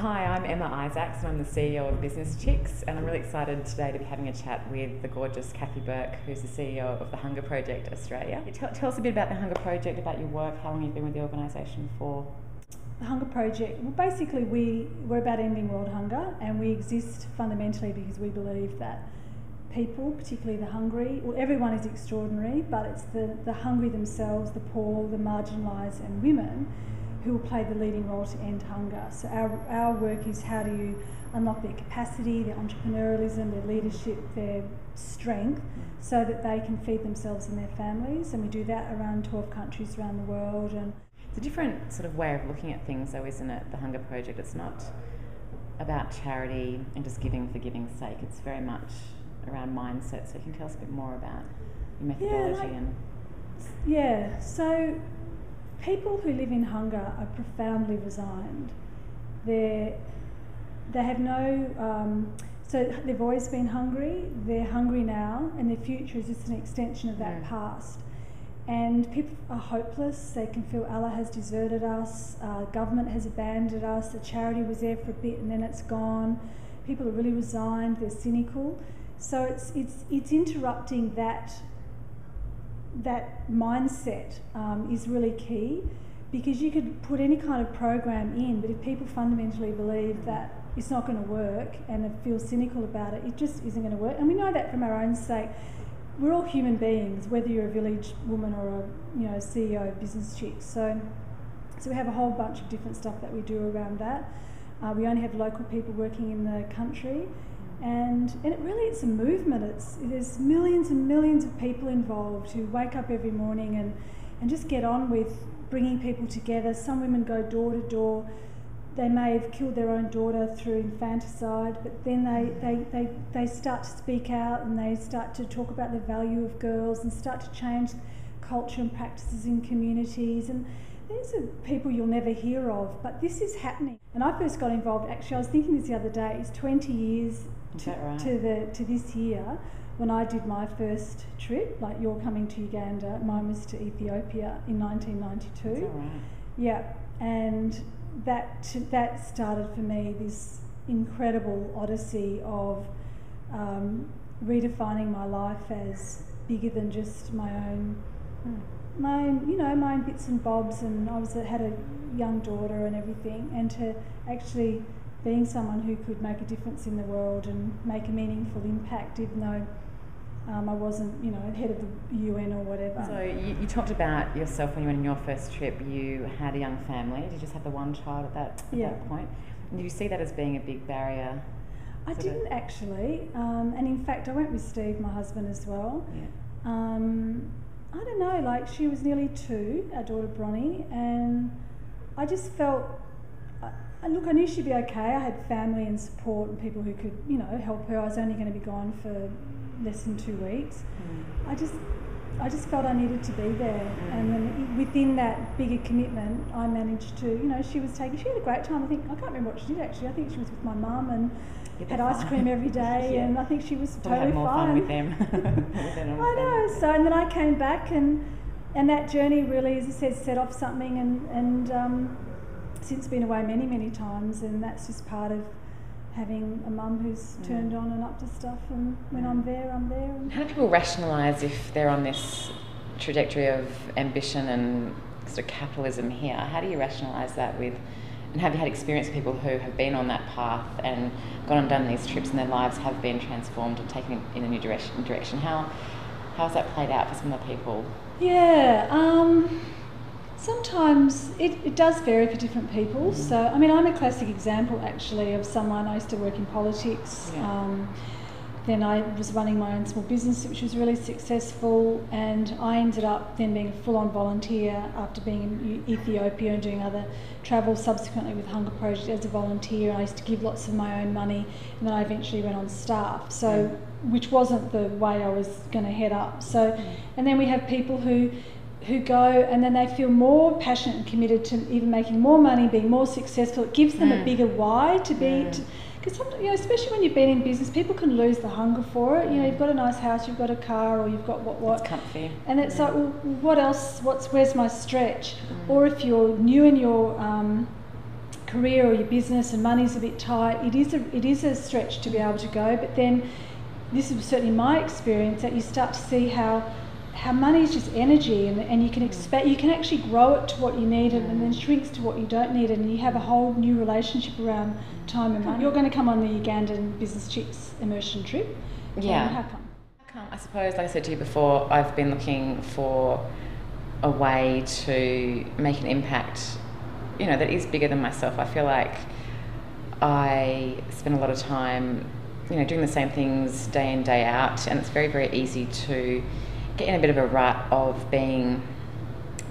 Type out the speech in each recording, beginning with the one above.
hi, I'm Emma Isaacs and I'm the CEO of Business Chicks and I'm really excited today to be having a chat with the gorgeous Cathy Burke who's the CEO of the Hunger Project Australia. Tell, tell us a bit about the Hunger Project, about your work, how long you've been with the organisation for. The Hunger Project, well basically we, we're about ending world hunger and we exist fundamentally because we believe that people, particularly the hungry, well everyone is extraordinary, but it's the, the hungry themselves, the poor, the marginalised and women who will play the leading role to end hunger. So our, our work is how do you unlock their capacity, their entrepreneurialism, their leadership, their strength, so that they can feed themselves and their families. And we do that around 12 countries around the world. And it's a different sort of way of looking at things, though, isn't it? The Hunger Project. It's not about charity and just giving for giving's sake. It's very much around mindset. So you can tell us a bit more about your methodology yeah, like, and. Yeah. So people who live in hunger are profoundly resigned. They're, they have no, um, so they've always been hungry, they're hungry now, and their future is just an extension of that past. And people are hopeless, they can feel Allah has deserted us, uh, government has abandoned us, the charity was there for a bit and then it's gone. People are really resigned, they're cynical. So it's, it's, it's interrupting that that mindset um, is really key because you could put any kind of program in, but if people fundamentally believe that it's not going to work and feel cynical about it, it just isn't going to work. And we know that from our own sake. We're all human beings, whether you're a village woman or a you know CEO of business chicks. So, so we have a whole bunch of different stuff that we do around that. Uh, we only have local people working in the country, and, and it really it's a movement. It's, there's millions and millions of people involved who wake up every morning and, and just get on with bringing people together. Some women go door to door. They may have killed their own daughter through infanticide, but then they, they, they, they start to speak out and they start to talk about the value of girls and start to change culture and practices in communities. And these are people you'll never hear of, but this is happening. And I first got involved, actually, I was thinking this the other day, it's 20 years to, right? to the to this year when I did my first trip, like you're coming to Uganda, mine was to Ethiopia in 1992. Right. Yeah, and that that started for me this incredible odyssey of um, redefining my life as bigger than just my own. Hmm. My own, you know, my own bits and bobs, and I was had a young daughter and everything, and to actually being someone who could make a difference in the world and make a meaningful impact, even though um, I wasn't, you know, head of the UN or whatever. So you, you, talked about yourself when you went on your first trip. You had a young family. Did you just have the one child at that, at yeah. that point? And did you see that as being a big barrier? I didn't of... actually, um, and in fact, I went with Steve, my husband, as well. Yeah. Um, I don't know, like she was nearly two, our daughter Bronnie, and I just felt and look, I knew she'd be okay. I had family and support and people who could, you know, help her. I was only going to be gone for less than two weeks. Mm. I just, I just felt I needed to be there, mm. and then within that bigger commitment, I managed to, you know, she was taking. She had a great time. I think I can't remember what she did actually. I think she was with my mum and had ice cream every day, yeah. and I think she was we'll totally more fine. fun with them. I know. So and then I came back and and that journey really, as I said, set off something and and. Um, since been away many, many times, and that's just part of having a mum who's mm. turned on and up to stuff. And when I'm there, I'm there. How do people rationalise if they're on this trajectory of ambition and sort of capitalism here? How do you rationalise that with? And have you had experience with people who have been on that path and gone and done these trips, and their lives have been transformed and taken in a new direction? Direction. How how has that played out for some of the people? Yeah. Um, Sometimes it, it does vary for different people. Mm-hmm. So, I mean, I'm a classic example actually of someone I used to work in politics. Yeah. Um, then I was running my own small business, which was really successful, and I ended up then being a full on volunteer after being in Ethiopia and doing other travel subsequently with Hunger Project as a volunteer. I used to give lots of my own money, and then I eventually went on staff. So, mm. which wasn't the way I was going to head up. So, mm. and then we have people who who go and then they feel more passionate and committed to even making more money, being more successful. It gives them mm. a bigger why to be. Because you know, especially when you've been in business, people can lose the hunger for it. You know, you've got a nice house, you've got a car, or you've got what what. It's comfy. And it's yeah. like, well, what else? What's where's my stretch? Mm. Or if you're new in your um, career or your business and money's a bit tight, it is a, it is a stretch to be able to go. But then, this is certainly my experience that you start to see how how money is just energy and, and you can expect you can actually grow it to what you need and, and then shrinks to what you don't need and you have a whole new relationship around time and money. You're going to come on the Ugandan Business Chicks immersion trip. Yeah. How come? How come? I suppose, like I said to you before, I've been looking for a way to make an impact, you know, that is bigger than myself. I feel like I spend a lot of time, you know, doing the same things day in, day out, and it's very, very easy to get in a bit of a rut of being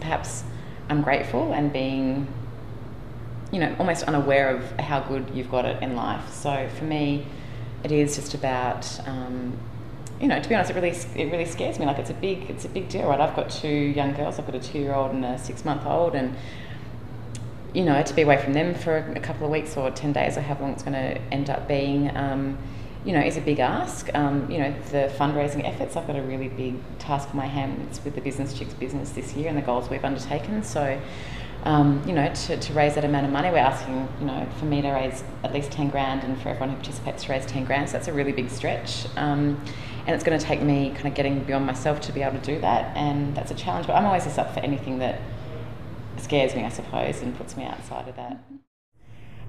perhaps ungrateful and being you know almost unaware of how good you've got it in life. So for me it is just about um, you know to be honest it really it really scares me. Like it's a big it's a big deal right? I've got two young girls. I've got a two year old and a six month old and you know to be away from them for a couple of weeks or 10 days or however long it's going to end up being um, you know, is a big ask. Um, you know, the fundraising efforts, I've got a really big task in my hands with the Business Chicks business this year and the goals we've undertaken. So, um, you know, to, to raise that amount of money, we're asking, you know, for me to raise at least 10 grand and for everyone who participates to raise 10 grand. So that's a really big stretch. Um, and it's going to take me kind of getting beyond myself to be able to do that. And that's a challenge. But I'm always just up for anything that scares me, I suppose, and puts me outside of that.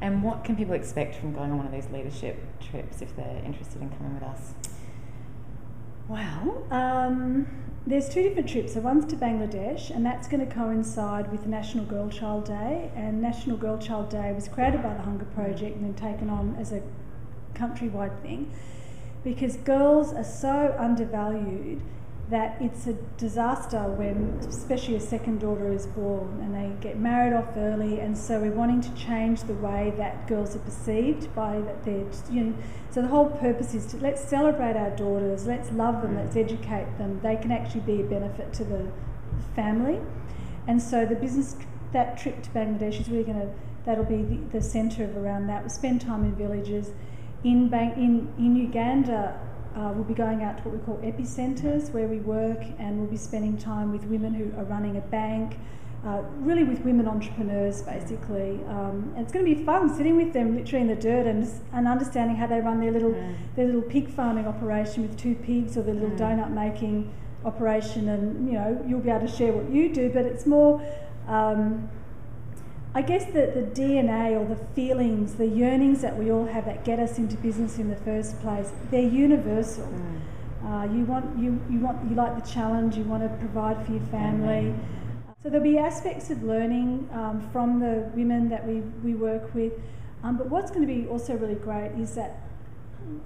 And what can people expect from going on one of these leadership trips if they're interested in coming with us? Well, um, there's two different trips. So one's to Bangladesh, and that's going to coincide with National Girl Child Day. And National Girl Child Day was created by the Hunger Project and then taken on as a countrywide thing because girls are so undervalued that it's a disaster when, especially a second daughter is born and they get married off early, and so we're wanting to change the way that girls are perceived by that they're, you know. So the whole purpose is to let's celebrate our daughters, let's love them, let's mm. educate them. They can actually be a benefit to the family, and so the business that trip to Bangladesh is really going to that'll be the, the centre of around that. We'll spend time in villages. In, Bang, in, in Uganda, uh, we'll be going out to what we call epicentres where we work and we'll be spending time with women who are running a bank, uh, really with women entrepreneurs basically. Um, and it's going to be fun sitting with them literally in the dirt and, and understanding how they run their little, mm. their little pig farming operation with two pigs or their little mm. donut making operation. And you know, you'll be able to share what you do, but it's more. Um, I guess that the DNA or the feelings, the yearnings that we all have that get us into business in the first place, they're universal. Mm. Uh, you want you, you want you like the challenge. You want to provide for your family. Mm-hmm. So there'll be aspects of learning um, from the women that we, we work with. Um, but what's going to be also really great is that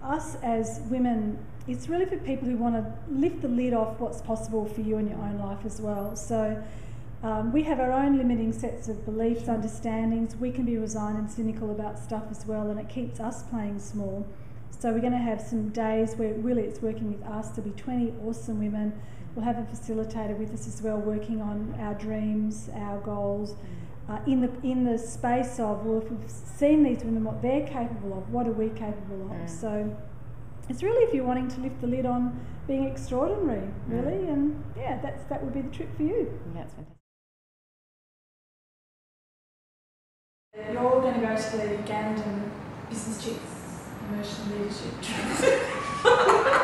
us as women, it's really for people who want to lift the lid off what's possible for you in your own life as well. So um, we have our own limiting sets of beliefs, understandings. We can be resigned and cynical about stuff as well, and it keeps us playing small. So we're going to have some days where really it's working with us to be 20 awesome women. We'll have a facilitator with us as well, working on our dreams, our goals. Uh, in the in the space of well, if we've seen these women, what they're capable of, what are we capable of? Mm. So it's really if you're wanting to lift the lid on being extraordinary, really, mm. and yeah, that's that would be the trick for you. Yeah, that's fantastic. The Ugandan Business Chicks emotional Leadership Trip.